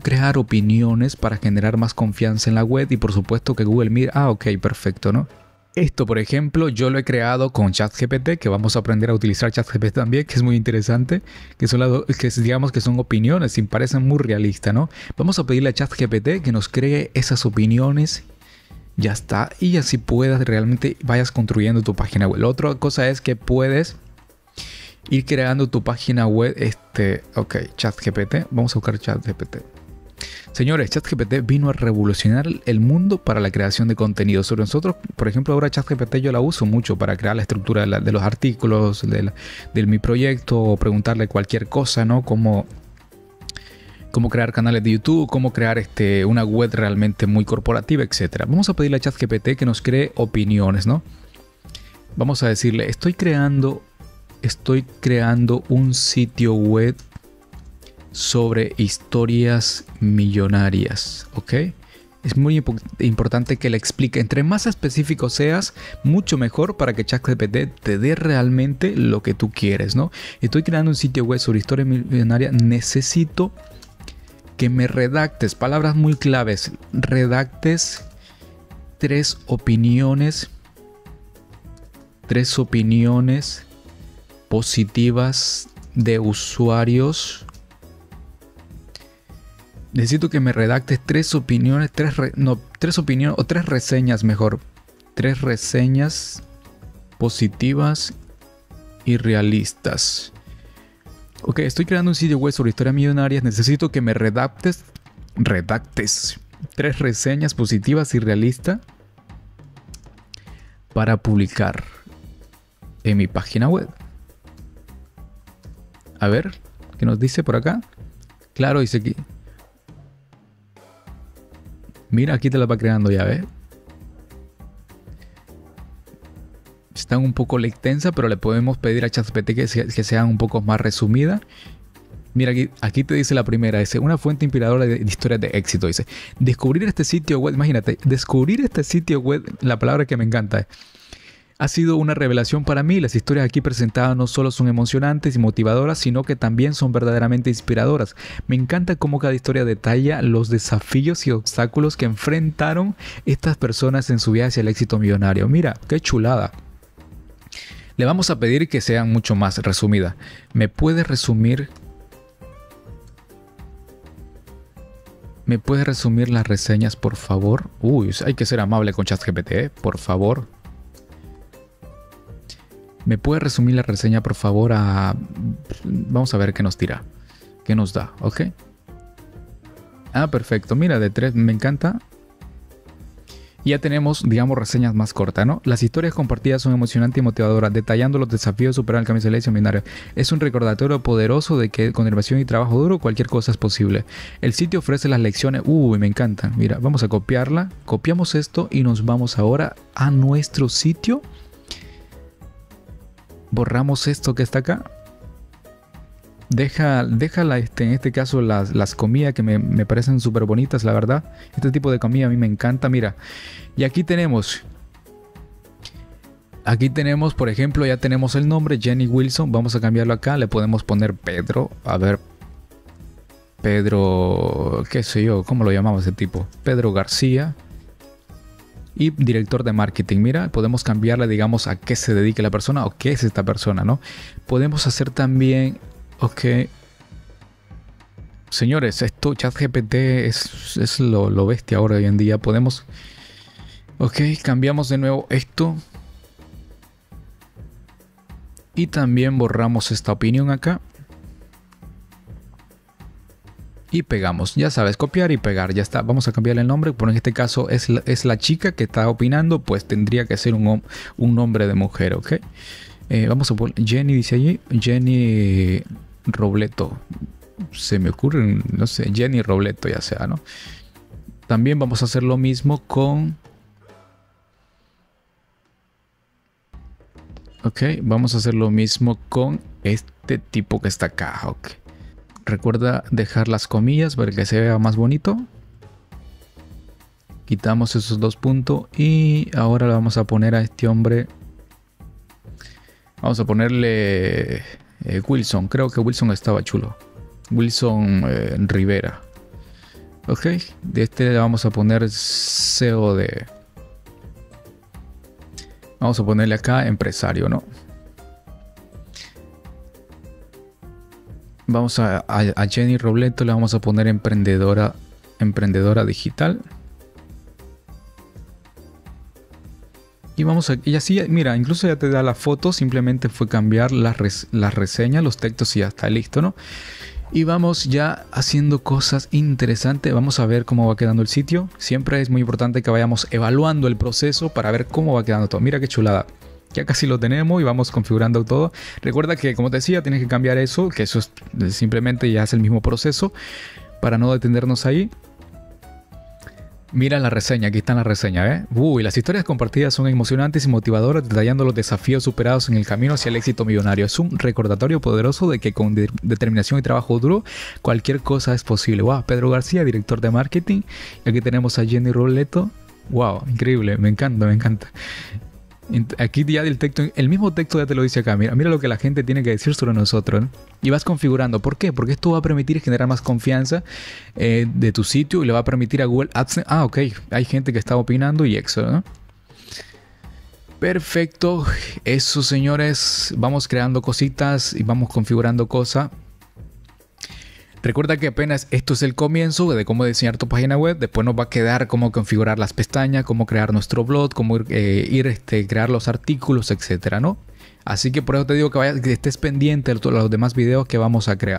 crear opiniones para generar más confianza en la web y por supuesto que Google mira, ah, ok, perfecto, ¿no? Esto, por ejemplo, yo lo he creado con ChatGPT, que vamos a aprender a utilizar ChatGPT también, que es muy interesante, que son que digamos que son opiniones y parecen muy realistas, ¿no? Vamos a pedirle a ChatGPT que nos cree esas opiniones, ya está, y así puedas realmente vayas construyendo tu página web. La otra cosa es que puedes ir creando tu página web, este, ok, ChatGPT, vamos a buscar ChatGPT. Señores, ChatGPT vino a revolucionar el mundo para la creación de contenido. Sobre nosotros, por ejemplo, ahora ChatGPT yo la uso mucho para crear la estructura de, los artículos, de, mi proyecto, o preguntarle cualquier cosa, ¿no? Como cómo crear canales de YouTube, cómo crear este, una web realmente muy corporativa, etc. Vamos a pedirle a ChatGPT que nos cree opiniones, ¿no? Vamos a decirle, estoy creando, estoy creando un sitio web sobre historias millonarias, ¿ok? Es muy importante que le explique. Entre más específico seas, mucho mejor para que ChatGPT te dé realmente lo que tú quieres, ¿no? Estoy creando un sitio web sobre historia millonaria. Necesito que me redactes, palabras muy claves, redactes tres opiniones, tres opiniones positivas de usuarios necesito que me redactes tres opiniones, tres, no, tres opiniones o tres reseñas mejor. Tres reseñas positivas y realistas. Ok, estoy creando un sitio web sobre historias millonarias. Necesito que me redactes, redactes tres reseñas positivas y realistas para publicar en mi página web. A ver, ¿qué nos dice por acá? Claro, dice aquí. Mira, aquí te la va creando, ya ves. Están un poco extensa, pero le podemos pedir a ChatGPT que, que sean un poco más resumidas. Mira, aquí, aquí te dice la primera, dice, una fuente inspiradora de, de, historias de éxito. Dice, descubrir este sitio web, imagínate, descubrir este sitio web, la palabra que me encanta es ha sido una revelación para mí. Las historias aquí presentadas no solo son emocionantes y motivadoras, sino que también son verdaderamente inspiradoras. Me encanta cómo cada historia detalla los desafíos y obstáculos que enfrentaron estas personas en su viaje hacia el éxito millonario. Mira, qué chulada. Le vamos a pedir que sean mucho más resumidas. ¿Me puede resumir? ¿Me puede resumir las reseñas, por favor? Uy, hay que ser amable con ChatGPT, ¿eh? por favor. ¿Me puede resumir la reseña, por favor? A... Vamos a ver qué nos tira. ¿Qué nos da? ¿Ok? Ah, perfecto. Mira, de tres, me encanta. Ya tenemos, digamos, reseñas más cortas, ¿no? Las historias compartidas son emocionantes y motivadoras, detallando los desafíos de superar el camino de seminario. Es un recordatorio poderoso de que con inversión y trabajo duro cualquier cosa es posible. El sitio ofrece las lecciones. Uy, me encanta. Mira, vamos a copiarla. Copiamos esto y nos vamos ahora a nuestro sitio borramos esto que está acá. Deja, déjala este, en este caso las, las comidas que me, parecen súper bonitas, la verdad. Este tipo de comida a mí me encanta, mira. Y aquí tenemos Aquí tenemos, por ejemplo, ya tenemos el nombre Jenny Wilson. Vamos a cambiarlo acá. Le podemos poner Pedro. A ver. Pedro. ¿Qué sé yo? ¿Cómo lo llamamos ese tipo? Pedro García y director de marketing. Mira, podemos cambiarle, digamos, a qué se dedica la persona o qué es esta persona, ¿no? Podemos hacer también, ok. Señores, esto, ChatGPT es, es lo, lo bestia ahora hoy en día. Podemos, ok, cambiamos de nuevo esto. Y también borramos esta opinión acá y pegamos. Ya sabes, copiar y pegar. Ya está. Vamos a cambiar el nombre. Por en este caso es la, es la chica que está opinando. Pues tendría que ser un, un nombre de mujer, ¿ok? Eh, vamos a poner Jenny, dice allí. Jenny Robleto. Se me ocurre, no sé, Jenny Robleto ya sea, ¿no? También vamos a hacer lo mismo con... Ok, vamos a hacer lo mismo con este tipo que está acá, ok. Recuerda dejar las comillas para que se vea más bonito. Quitamos esos dos puntos y ahora le vamos a poner a este hombre. Vamos a ponerle eh, Wilson. Creo que Wilson estaba chulo. Wilson eh, Rivera. Ok, de este le vamos a poner COD. Vamos a ponerle acá empresario, ¿no? Vamos a, Jenny Robleto, le vamos a poner emprendedora, emprendedora digital. Y vamos a, así, mira, incluso ya te da la foto, simplemente fue cambiar las la reseñas, los textos y ya está listo, ¿no? Y vamos ya haciendo cosas interesantes. Vamos a ver cómo va quedando el sitio. Siempre es muy importante que vayamos evaluando el proceso para ver cómo va quedando todo. Mira qué chulada. Ya casi lo tenemos y vamos configurando todo. Recuerda que, como te decía, tienes que cambiar eso, que eso es simplemente ya es el mismo proceso para no detenernos ahí. Mira la reseña, aquí está la reseña, ¿eh? Uy, las historias compartidas son emocionantes y motivadoras, detallando los desafíos superados en el camino hacia el éxito millonario. Es un recordatorio poderoso de que con determinación y trabajo duro, cualquier cosa es posible. Wow, Pedro García, director de marketing. Y aquí tenemos a Jenny Roleto. Wow, increíble, me encanta, me encanta. Aquí ya del texto, el mismo texto ya te lo dice acá. Mira, mira lo que la gente tiene que decir sobre nosotros. Y vas configurando. ¿Por qué? Porque esto va a permitir generar más confianza eh, de tu sitio y le va a permitir a Google. Ah, ok. Hay gente que está opinando y eso, ¿no? Perfecto. Eso, señores. Vamos creando cositas y vamos configurando cosas. Recuerda que apenas esto es el comienzo de cómo diseñar tu página web. Después nos va a quedar cómo configurar las pestañas, cómo crear nuestro blog, cómo ir, eh, este, crear los artículos, etcétera, ¿no? Así que por eso te digo que, vayas, que estés pendiente de los demás videos que vamos a crear.